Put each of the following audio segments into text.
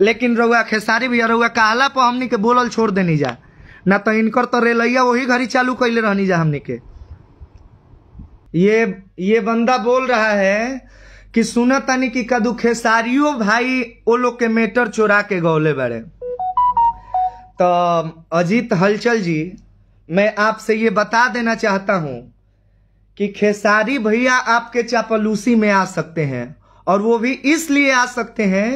लेकिन रउआ खेसारी भैया रउआ कहला पर हमनी बोलल छोड़ देनी जा। ना तो इनकर तो रेलैया वही घड़ी चालू कैले रहनी जा हमनी ये ये बंदा बोल रहा है कि सुना तानी कि कदू खेसारियो भाई वो लोग के मेटर चोरा के गौले बड़े। तो अजीत हलचल जी, मैं आपसे ये बता देना चाहता हूँ कि खेसारी भैया आपके चापलूसी में आ सकते हैं और वो भी इसलिए आ सकते हैं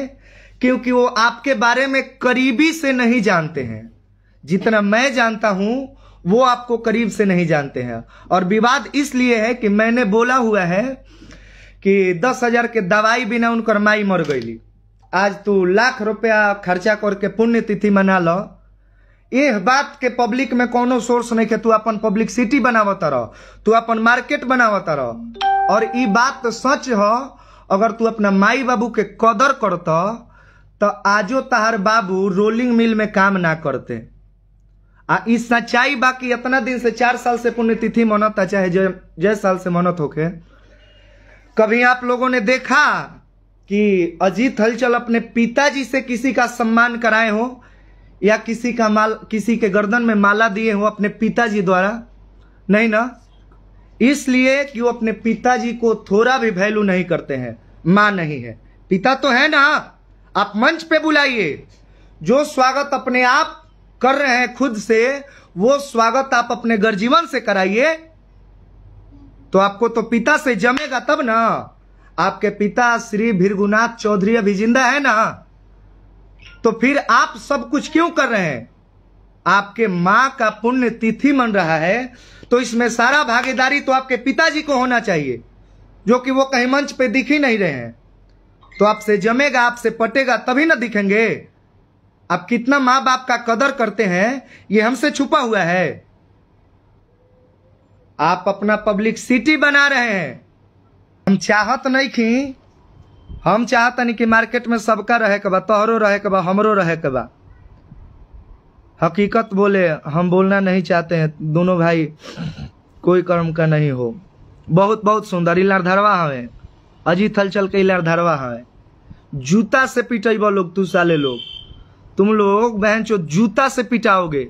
क्योंकि वो आपके बारे में करीबी से नहीं जानते हैं। जितना मैं जानता हूँ, वो आपको करीब से नहीं जानते हैं। और विवाद इसलिए है कि मैंने बोला हुआ है कि दस हज़ार के दवाई बिना उनकर माई मर गईली। आज तू लाख रुपया खर्चा करके पुण्य तिथि मना लो। यह बात के पब्लिक में कोनो सोर्स नहीं के तू अपन पब्लिक सिटी बनावत रह, तू अपन मार्केट बनावत रह। और ये बात सच ह, अगर तू अपना माई बाबू के कदर करत तो आजो तहार बाबू रोलिंग मिल में काम ना करते। आ, ई सच्चाई बाकी इतना दिन से चार साल से पुण्यतिथि मनता चाहे जय जय साल से मनत होके। कभी आप लोगों ने देखा कि अजीत हलचल अपने पिताजी से किसी का सम्मान कराए हो, या किसी का माल किसी के गर्दन में माला दिए हो अपने पिताजी द्वारा? नहीं ना? इसलिए कि वो अपने पिताजी को थोड़ा भी वैल्यू नहीं करते हैं। माँ नहीं है। पिता तो है ना। आप मंच पे बुलाइए। जो स्वागत अपने आप कर रहे हैं खुद से, वो स्वागत आप अपने गर्जीवन से कराइए। तो आपको तो पिता से जमेगा तब ना। आपके पिता श्री भीरगुनाथ चौधरी अभी ज़िंदा है ना? तो फिर आप सब कुछ क्यों कर रहे हैं? आपके माँ का पुण्य तिथि मन रहा है तो इसमें सारा भागीदारी तो आपके पिताजी को होना चाहिए, जो कि वो कहीं मंच पे दिख ही नहीं रहे हैं। तो आपसे जमेगा, आपसे पटेगा, तभी ना दिखेंगे। आप कितना माँ बाप का कदर करते हैं, ये हमसे छुपा हुआ है। आप अपना पब्लिक सिटी बना रहे हैं। हम चाहत नहीं की, हम चाहत नहीं कि मार्केट में सबका रहे के तोहरो रहे के बा हमरो रहे के हकीकत बोले, हम बोलना नहीं चाहते हैं, दोनों भाई कोई कर्म का नहीं हो। बहुत बहुत सुंदर इलारधरवा हवे अजीत हलचल के इलारधरवा है। जूता से पिटेब लोग तू साले लोग। तुम लोग बहन चो, जूता से पिटाओगे।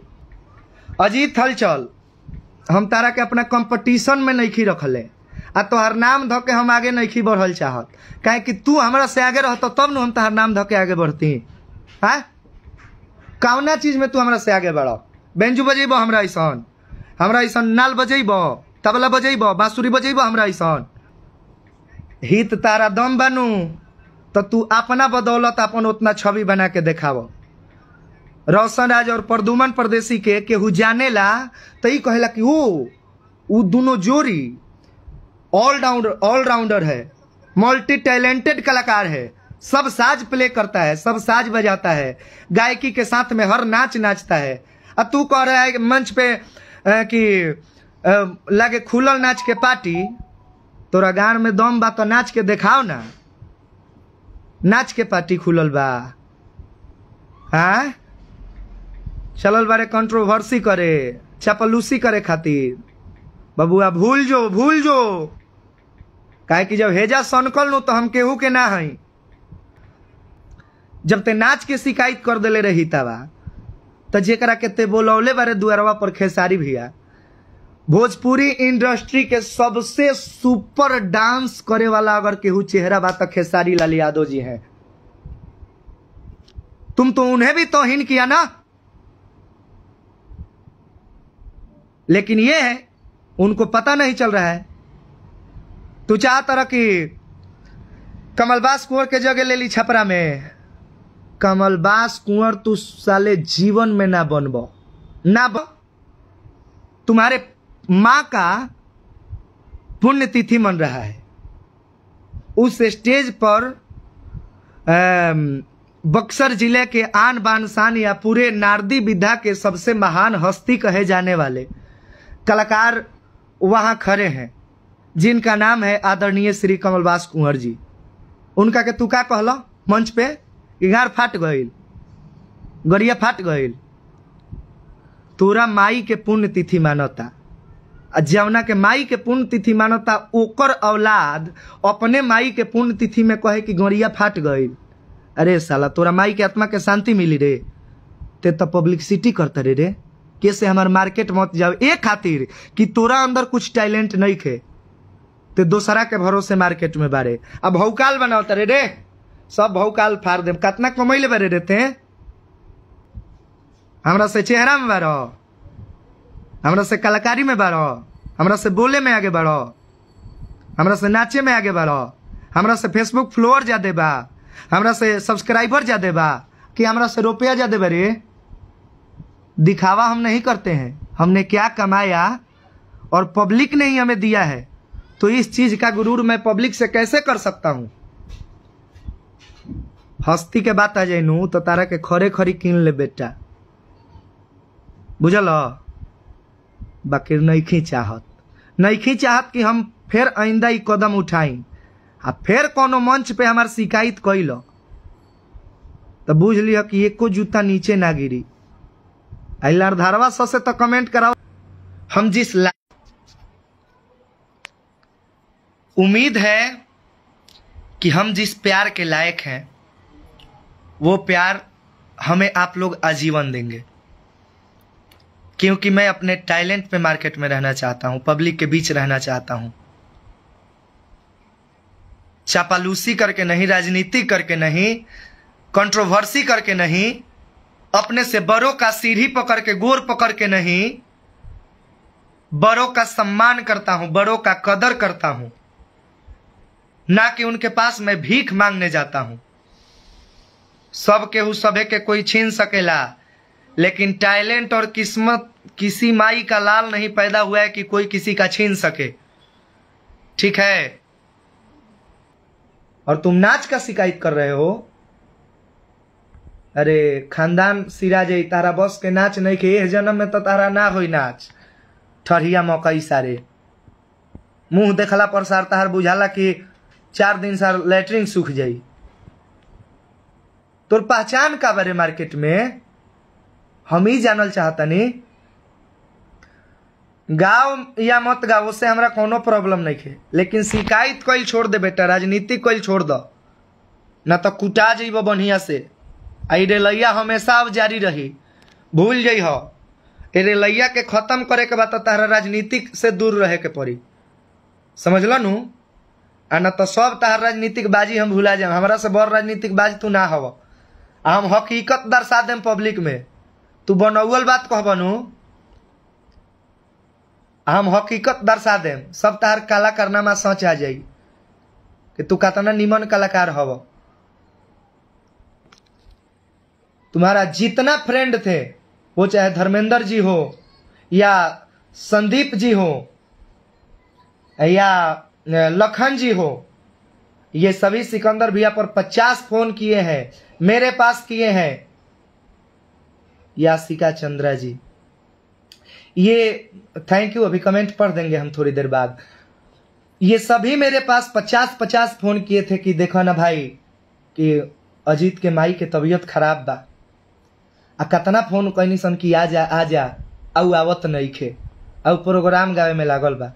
अजीत हलचल हम तारा के अपना कंपटीशन में नहीं रखले। आ तोहर नाम धो के हम आगे नहीं बढ़ल चाहत। काहे कि तू हमरा से आगे रहत तब न हम तोहर नाम धो के आगे बढ़ती। हाँ? कौना चीज़ में तू हमरा से आगे बढ़? बेंजू बजेब हमरा ऐसन। हमरा ऐसन नाल बजेब, तबला बजेब, बांसुरी बजेब हमरा ऐसन। हित तारा दम बनू तो तू अपना बदौलत अपन उतना छवि बना के देखाव। रोशन राज और प्रदुमन परदेसी के केहू जानेला तो कहेला कि ओ उ दोनों जोड़ी ऑलराउंडर ऑलराउंडर है मल्टी टैलेंटेड कलाकार है, सब साज प्ले करता है, सब साज बजाता है, गायकी के साथ में हर नाच नाचता है। अब तू कह रहा है मंच पे कि लागे खुलल नाच के पार्टी तोरा गान में दम बा तो नाच के देखाओ ना। नाच के पार्टी खुलल बा। हाँ चलल बारे कंट्रोवर्सी करे चपलूसी करे खातिर। बबुआ, भूल जो भूल जो। काहे कि जब हेजा सनकल नु तो हम केहू के ना हई जब ते नाच के शिकायत कर देले रही तबा तो जेकरा के बोलौले बारे दुआरवा पर खेसारी भैया। भोजपुरी इंडस्ट्री के सबसे सुपर डांस करे वाला अगर केहू चेहरा बा तो खेसारी लाल यादव जी हैं। तुम तो उन्हें भी तोहिन किया ना? लेकिन ये है, उनको पता नहीं चल रहा है। तू चाहता रहा कि कमलबास कुंवर के जगह ले ली छपरा में। कमलबास कुंवर तू साले जीवन में ना बनबो। ना ब तुम्हारे माँ का पुण्यतिथि मन रहा है। उस स्टेज पर बक्सर ज़िले के आन बान शान या पूरे नारदी विद्या के सबसे महान हस्ती कहे जाने वाले कलाकार वहाँ खड़े हैं, जिनका नाम है आदरणीय श्री कमलवास कुंवर जी। उनका के तू का कहला? मंच पे? इगार फाट गईल गरिया फाट गईल तोरा माई के पुण्य तिथि मानता। आ जवना के माई के पुण्य तिथि मानता ओकर औलाद, अपने माई के पुण्य तिथि में कहे कि गरिया फाट गई। अरे साला, तोरा माई के आत्मा के शांति मिली रे। ते तो पब्लिसिटी करते रे रे। कैसे हमार मार्केट मत जाओ? ए खातिर कि तोरा अंदर कुछ टैलेंट नहीं खे। ते दोसरा के भरोसे मार्केट में बारे। अब भौकाल बनाओ रे रे। सब भौकाल फाड़ दे कतना कमैले बारे रहते हमरा से चेहरा में बारो। हमरा से कलाकारी में बढ़ो, हमरा से बोले में आगे बढ़ो, हमरा से नाचे में आगे बढ़ो, हमरा से फेसबुक फ्लोअर ज़्यादा बा, हमरा से सब्सक्राइबर ज़्यादा बा, कि हमरा से रुपया ज़्यादा बा रे? दिखावा हम नहीं करते हैं। हमने क्या कमाया और पब्लिक ने ही हमें दिया है। तो इस चीज़ का गुरूर मैं पब्लिक से कैसे कर सकता हूँ? हस्ती के बात आ जाए नू तो तारा के खरे खरी कीन ले बेटा। बुझल बाकी नईखी चाहत। नईखी चाहत कि हम फिर आइंदा ई कदम उठाई। आ फिर कोनो मंच पे हमार शिकायत कैल तो बुझ लिया कि एको जूता नीचे ना गिरी। आई लड़धारवा सौ से तो कमेंट कराओ। हम जिस. उम्मीद है कि हम जिस प्यार के लायक हैं, वो प्यार हमें आप लोग आजीवन देंगे। क्योंकि मैं अपने टैलेंट पे मार्केट में रहना चाहता हूँ, पब्लिक के बीच रहना चाहता हूँ। चापालूसी करके नहीं, राजनीति करके नहीं कंट्रोवर्सी करके नहीं, अपने से बड़ों का सीढ़ी पकड़ के, गोर पकड़ के नहीं, बड़ों का सम्मान करता हूँ, बड़ों का कदर करता हूँ। ना कि उनके पास मैं भीख मांगने जाता हूँ। सब केहू, सभे के कोई छीन सकेला, लेकिन टैलेंट और किस्मत किसी माई का लाल नहीं पैदा हुआ है कि कोई किसी का छीन सके। ठीक है? और तुम नाच का शिकायत कर रहे हो? अरे, खानदान सिरा जे तारा बस के नाच नहीं के एह जन्म में तो तारा ना होई नाच। ठरिया मकई सारे। मुँह देखला पर सार तार बुझाला कि चार दिन सार लेटरिन सूख जाई। तोर पहचान का बारे मार्केट में? हम ही जानल चाहतनी गाँव या मत गाँव, उससे हमरा कोनो प्रॉब्लम नहीं है लेकिन शिकायत कल छोड़ दे बेटा, राजनीति कल छोड़ दो। ना तो कुटा जेब बढ़िया से। आई रेलैया हमेशा अब जारी रही। भूल जाइ हो। रेलैया के खत्म करे के बाद तो तारा राजनीतिक से दूर रहे के पड़ी। समझल नु? आ ना तो सब तार राजनीतिक बाजी हम भूला जाए हमारा से बड़ राजनीतिक बाजी तू ना हव। हम हकीकत दर्शा देम पब्लिक में। तू बनौल बात कह बनू हम हकीकत दर्शा देम। सब तार काला करना में सच आ जाई कि तू कतना निमन कलाकार हव। तुम्हारा जितना फ्रेंड थे, वो चाहे धर्मेंद्र जी हो, या संदीप जी हो, या लखन जी हो, ये सभी सिकंदर भैया पर पचास फ़ोन किए हैं, मेरे पास किए हैं। यासिका चंद्रा जी। ये थैंक यू अभी कमेंट पढ़ देंगे हम थोड़ी देर बाद। ये सभी मेरे पास पचास पचास फ़ोन किए थे कि देखो ना भाई, कि अजीत के माई के तबीयत खराब बा। आ कतना फ़ोन कहनी सन कि आ जा आ जा आउ आवत नहीं खे। आउ प्रोग्राम गावे में लागल बा।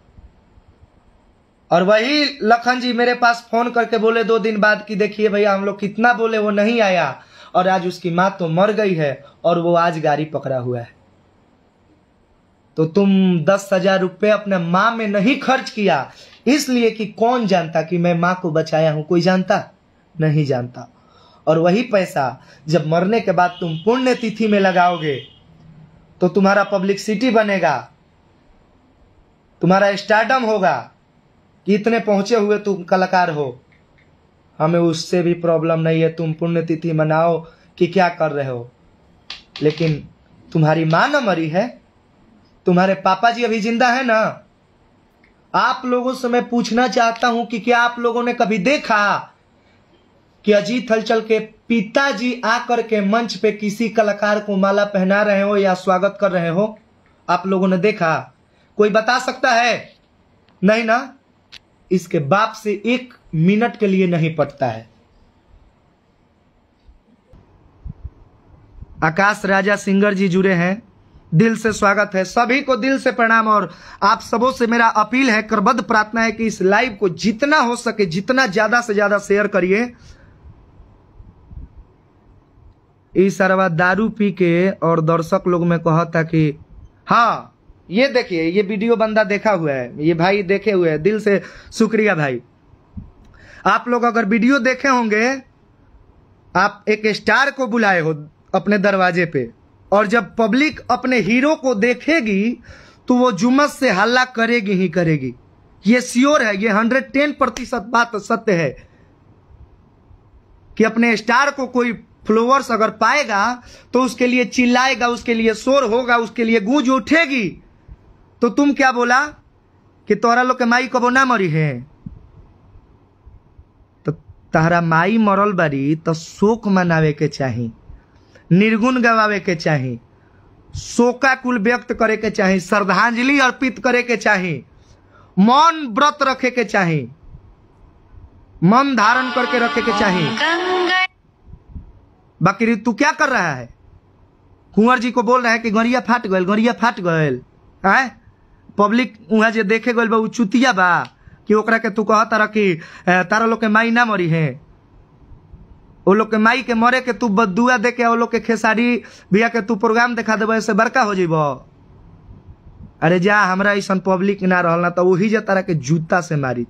और वही लखन जी मेरे पास फ़ोन करके बोले दो दिन बाद कि देखिए भैया, हम लोग कितना बोले, वो नहीं आया। और आज उसकी माँ तो मर गई है, और वो आज गाड़ी पकड़ा हुआ है। तो तुम दस हज़ार रुपये अपने माँ में नहीं खर्च किया। इसलिए कि कौन जानता कि मैं माँ को बचाया हूँ? कोई जानता? नहीं जानता। और वही पैसा जब मरने के बाद तुम पुण्य तिथि में लगाओगे तो तुम्हारा पब्लिक सिटी बनेगा। तुम्हारा स्टार्डम होगा कि इतने पहुँचे हुए तुम कलाकार हो। हमें उससे भी प्रॉब्लम नहीं है। तुम पुण्यतिथि मनाओ कि क्या कर रहे हो। लेकिन तुम्हारी माँ न मरी है तुम्हारे पापा जी अभी ज़िंदा है ना? आप लोगों से मैं पूछना चाहता हूँ कि क्या आप लोगों ने कभी देखा कि अजीत हलचल के पिताजी आकर के मंच पे किसी कलाकार को माला पहना रहे हो या स्वागत कर रहे हो? आप लोगों ने देखा? कोई बता सकता है? नहीं ना? इसके बाप से एक मिनट के लिए नहीं पटता है। आकाश राजा सिंगर जी जुड़े हैं। दिल से स्वागत है। सभी को दिल से प्रणाम और आप सबों से मेरा अपील है, करबद्ध प्रार्थना है कि इस लाइव को जितना हो सके, जितना ज़्यादा से ज़्यादा शेयर करिए। इस दारू पी के और दर्शक लोग में कहा था कि हाँ ये देखिए, ये वीडियो बंदा देखा हुआ है, ये भाई देखे हुए हैं। दिल से शुक्रिया भाई। आप लोग अगर वीडियो देखे होंगे, आप एक स्टार को बुलाए हो अपने दरवाजे पे। और जब पब्लिक अपने हीरो को देखेगी तो वो जुम्मत से हल्ला करेगी ही करेगी। ये श्योर है, ये हंड्रेड टेन प्रतिशत बात सत्य है कि अपने स्टार को कोई फ्लोवर्स अगर पाएगा तो उसके लिए चिल्लाएगा, उसके लिए शोर होगा, उसके लिए गूंज उठेगी। तो तुम क्या बोला कि तोरा लोग के माई कबो ना मरी है? तो तारा माई मरल बारी तो शोक मनावे के चाही। निर्गुण गवावे के चाही, शोकाकुल व्यक्त करे के चाही, श्रद्धांजलि अर्पित करे के चाही, मौन व्रत रखे के चाही, मन धारण करके रखे के चाही। बाकी तू क्या कर रहा है? कुंवर जी को बोल रहा है कि गड़िया फाट गए गड़िया फाट गए आय, पब्लिक वहाँ जो देखे गयल बा चुतिया बा, कि ओकरा के तू कह तारा कि तारा लोग के माई ना मरी है। वो लोग के माई के मरे के तू बदुआ दे के वो लोग के खेसारी भैया के तू प्रोग्राम दिखा देबे, ऐसे बड़का हो जेब अरे जा, हमरा ऐसा पब्लिक ना रहल ना तो वही जा तारा के जूता से मारी।